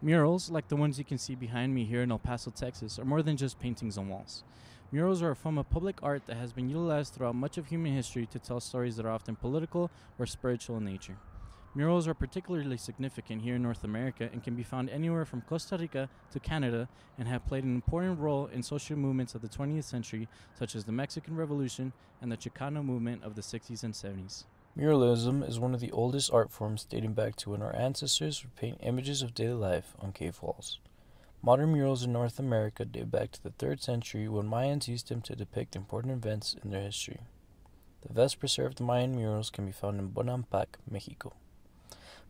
Murals, like the ones you can see behind me here in El Paso, Texas, are more than just paintings on walls. Murals are a form of public art that has been utilized throughout much of human history to tell stories that are often political or spiritual in nature. Murals are particularly significant here in North America and can be found anywhere from Costa Rica to Canada and have played an important role in social movements of the 20th century, such as the Mexican Revolution and the Chicano movement of the 60s and 70s. Muralism is one of the oldest art forms dating back to when our ancestors would paint images of daily life on cave walls. Modern murals in North America date back to the 3rd century when Mayans used them to depict important events in their history. The best preserved Mayan murals can be found in Bonampak, Mexico.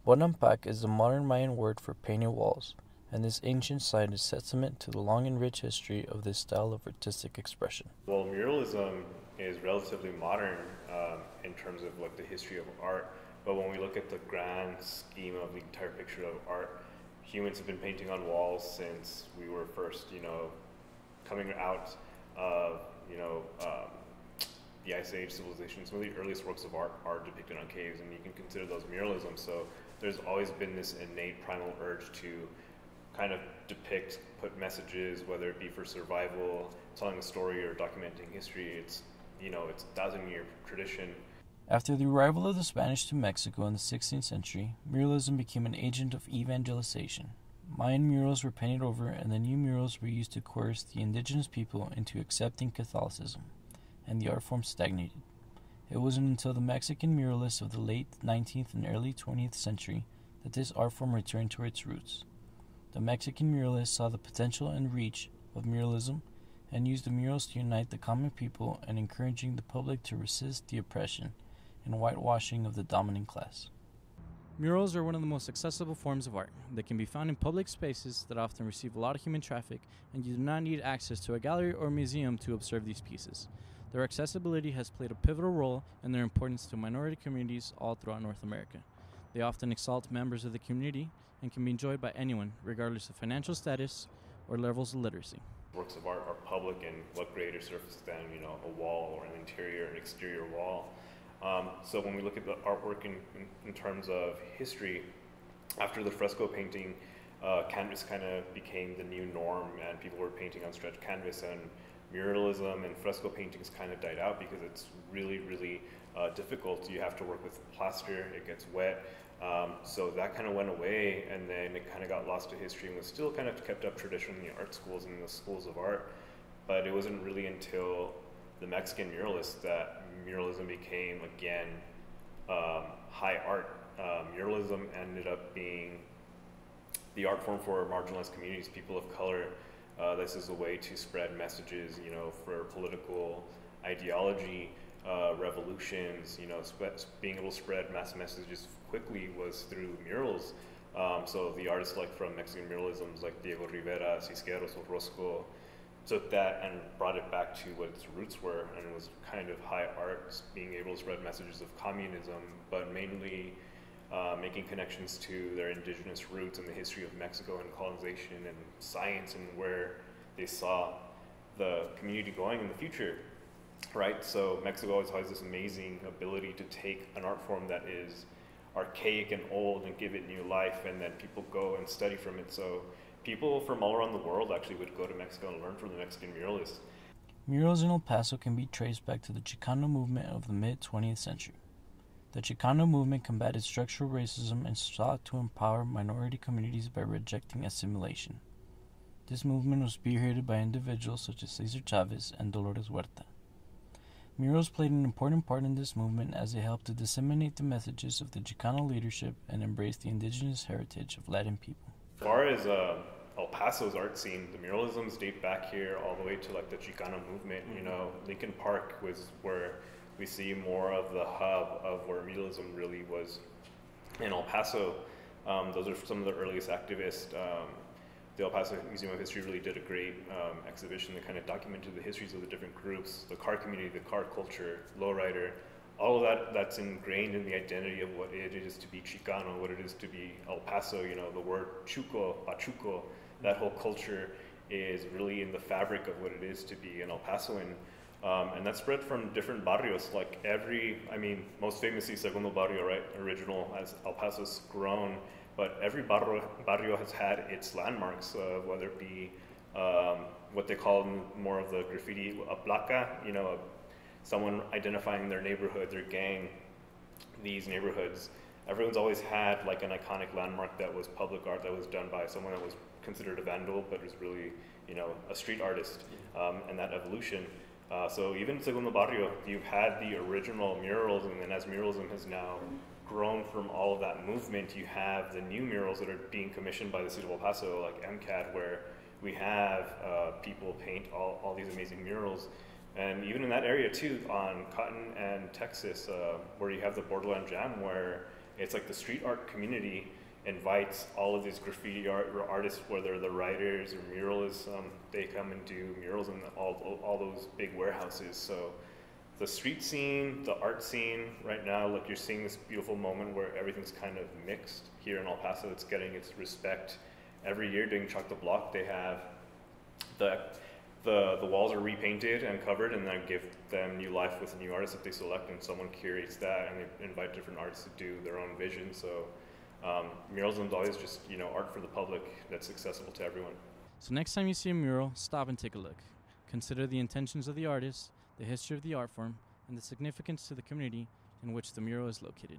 Bonampak is the modern Mayan word for painted walls, and this ancient site is testament to the long and rich history of this style of artistic expression. Well, muralism is relatively modern um, in terms of like the history of art. But when we look at the grand scheme of the entire picture of art, humans have been painting on walls since we were first, you know, coming out of, you know, um, the Ice Age civilization. Some of the earliest works of art are depicted on caves, and you can consider those muralism. So there's always been this innate primal urge to kind of depict, put messages, whether it be for survival, telling a story, or documenting history. It's you know, it's a thousand year tradition. After the arrival of the Spanish to Mexico in the 16th century, muralism became an agent of evangelization. Mayan murals were painted over, and the new murals were used to coerce the indigenous people into accepting Catholicism, and the art form stagnated. It wasn't until the Mexican muralists of the late 19th and early 20th century that this art form returned to its roots. The Mexican muralists saw the potential and reach of muralism and used the murals to unite the common people and encouraging the public to resist the oppression and whitewashing of the dominant class. Murals are one of the most accessible forms of art. They can be found in public spaces that often receive a lot of human traffic, and you do not need access to a gallery or museum to observe these pieces. Their accessibility has played a pivotal role in their importance to minority communities all throughout North America. They often exalt members of the community and can be enjoyed by anyone, regardless of financial status or levels of literacy works of art are public and what greater surface than you know a wall or an interior and exterior wall. Um, so when we look at the artwork in, in, in, terms of history, after the fresco painting, uh, canvas kind of became the new norm and people were painting on stretched canvas and muralism and fresco paintings kind of died out because it's really, really uh, difficult. You have to work with plaster, it gets wet. Um, so that kind of went away, and then it kind of got lost to history and was still kind of kept up tradition in the art schools and the schools of art. But it wasn't really until the Mexican muralists that muralism became again um, high art. Um, muralism ended up being the art form for marginalized communities, people of color. Uh, this is a way to spread messages, you know, for political ideology uh, revolutions, you know, being able to spread mass messages quickly was through murals. Um, so the artists like from Mexican muralism, like Diego Rivera, Siqueiros, Orozco, took that and brought it back to what its roots were, and it was kind of high art, being able to spread messages of communism, but mainly uh, making connections to their indigenous roots and the history of Mexico and colonization and science and where they saw the community going in the future right? So Mexico always has this amazing ability to take an art form that is archaic and old and give it new life, and then people go and study from it. So people from all around the world actually would go to Mexico and learn from the Mexican muralists. Murals in El Paso can be traced back to the Chicano movement of the mid 20th century. The Chicano movement combated structural racism and sought to empower minority communities by rejecting assimilation. This movement was spearheaded by individuals such as Cesar Chavez and Dolores Huerta. Murals played an important part in this movement as they helped to disseminate the messages of the Chicano leadership and embrace the indigenous heritage of Latin people. As far as uh, El Paso's art scene, the muralisms date back here all the way to like the Chicano movement. Mm-hmm. You know, Lincoln Park was where we see more of the hub of where muralism really was in El Paso. Um, those are some of the earliest activists. Um, the El Paso Museum of History really did a great um, exhibition that kind of documented the histories of the different groups, the car community, the car culture, lowrider, all of that that's ingrained in the identity of what it is to be Chicano, what it is to be El Paso, you know, the word Chuco, Pachuco, that whole culture is really in the fabric of what it is to be an El Pasoan. Um, and that spread from different barrios, like every, I mean, most famously Segundo Barrio, right? Original, as El Paso's grown, but every barrio, barrio has had its landmarks, uh, whether it be um, what they call more of the graffiti, a placa, you know, a, someone identifying their neighborhood, their gang, these neighborhoods. Everyone's always had like an iconic landmark that was public art that was done by someone that was considered a vandal, but was really, you know, a street artist, um, and that evolution. Uh, so even Segundo Barrio, you've had the original murals, and then as muralism has now grown from all of that movement, you have the new murals that are being commissioned by the city of El Paso, like MCAD, where we have uh, people paint all, all these amazing murals. And even in that area too, on Cotton and Texas, uh, where you have the Borderland Jam, where it's like the street art community invites all of these graffiti art artists, whether they're the writers or muralists, um, they come and do murals in all, all those big warehouses. So the street scene, the art scene, right now, like you're seeing this beautiful moment where everything's kind of mixed here in El Paso. It's getting its respect every year during Chalk the Block, they have the the the walls are repainted and covered, and then give them new life with a new artists that they select, and someone curates that, and they invite different artists to do their own vision. So um, murals is always just you know art for the public that's accessible to everyone. So next time you see a mural, stop and take a look. Consider the intentions of the artist, the history of the art form, and the significance to the community in which the mural is located.